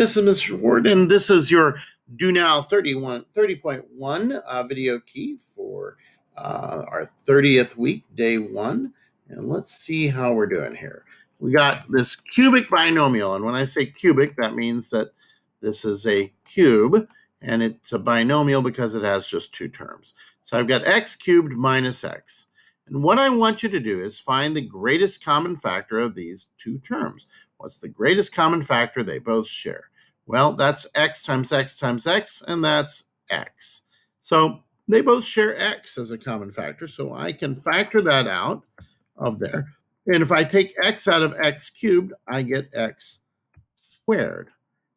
this is Mr. Ward, and this is your Do Now 31, 30.1 uh, video key for uh, our 30th week, day one. And let's see how we're doing here. We got this cubic binomial, and when I say cubic, that means that this is a cube, and it's a binomial because it has just two terms. So I've got x cubed minus x. And what I want you to do is find the greatest common factor of these two terms. What's the greatest common factor they both share? Well, that's x times x times x, and that's x. So they both share x as a common factor, so I can factor that out of there. And if I take x out of x cubed, I get x squared.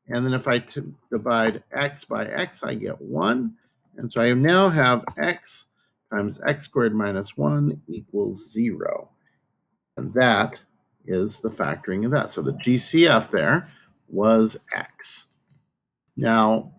And then if I divide x by x, I get 1. And so I now have x times x squared minus 1 equals 0. And that is the factoring of that. So the GCF there was x. Now,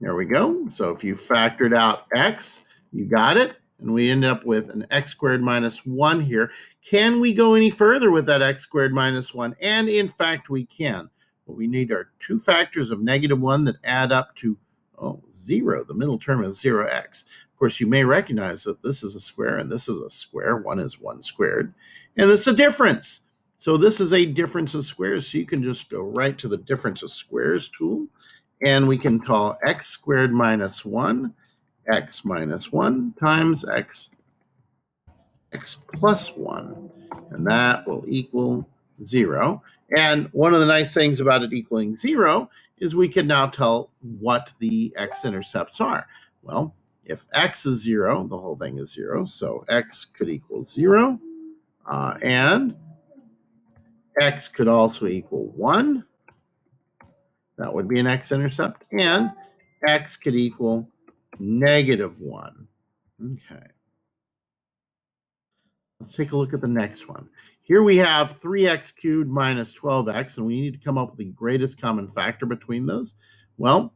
there we go. So if you factored out x, you got it. And we end up with an x squared minus 1 here. Can we go any further with that x squared minus 1? And in fact, we can. What we need are two factors of negative 1 that add up to oh, 0. The middle term is 0x. Of course, you may recognize that this is a square and this is a square. 1 is 1 squared. And it's a difference. So this is a difference of squares. So you can just go right to the difference of squares tool. And we can call x squared minus 1, x minus 1 times x, x plus 1. And that will equal 0. And one of the nice things about it equaling 0 is we can now tell what the x-intercepts are. Well, if x is 0, the whole thing is 0. So x could equal 0. Uh, and x could also equal 1. That would be an x-intercept. And x could equal negative 1. Okay. Let's take a look at the next one. Here we have 3x cubed minus 12x, and we need to come up with the greatest common factor between those. Well,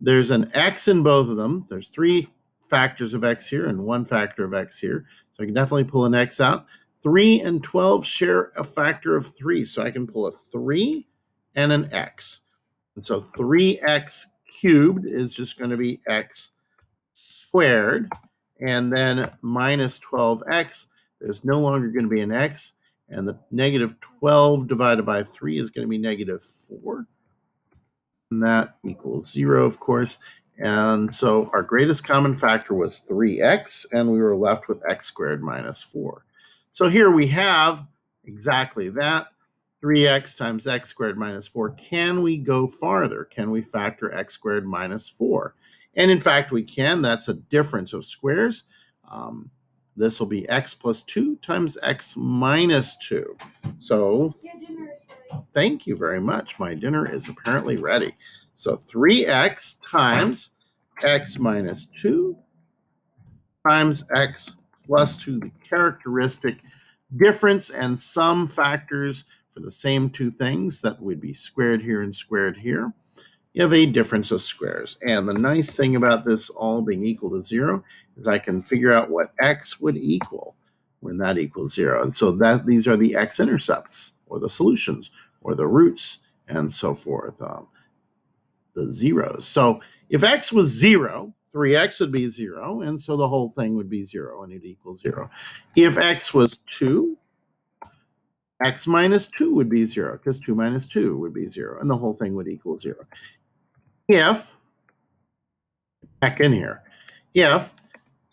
there's an x in both of them. There's three factors of x here and one factor of x here. So I can definitely pull an x out. 3 and 12 share a factor of 3. So I can pull a 3 and an x. And so 3x cubed is just going to be x squared. And then minus 12x, there's no longer going to be an x. And the negative 12 divided by 3 is going to be negative 4. And that equals 0, of course. And so our greatest common factor was 3x, and we were left with x squared minus 4. So here we have exactly that. 3x times x squared minus 4. Can we go farther? Can we factor x squared minus 4? And in fact, we can. That's a difference of squares. Um, this will be x plus 2 times x minus 2. So thank you very much. My dinner is apparently ready. So 3x times x minus 2 times x plus to the characteristic difference and sum factors for the same two things that would be squared here and squared here. You have a difference of squares. And the nice thing about this all being equal to zero is I can figure out what x would equal when that equals zero. And so that these are the x-intercepts or the solutions or the roots and so forth, um, the zeros. So if x was zero, 3x would be 0, and so the whole thing would be 0, and it equals 0. If x was 2, x minus 2 would be 0, because 2 minus 2 would be 0, and the whole thing would equal 0. If, back in here, if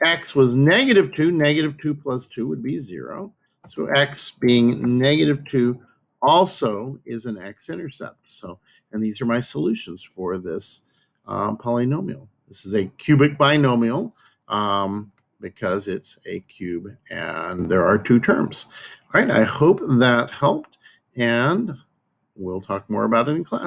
x was negative 2, negative 2 plus 2 would be 0. So x being negative 2 also is an x-intercept. So, and these are my solutions for this um, polynomial. This is a cubic binomial um, because it's a cube and there are two terms. All right, I hope that helped and we'll talk more about it in class.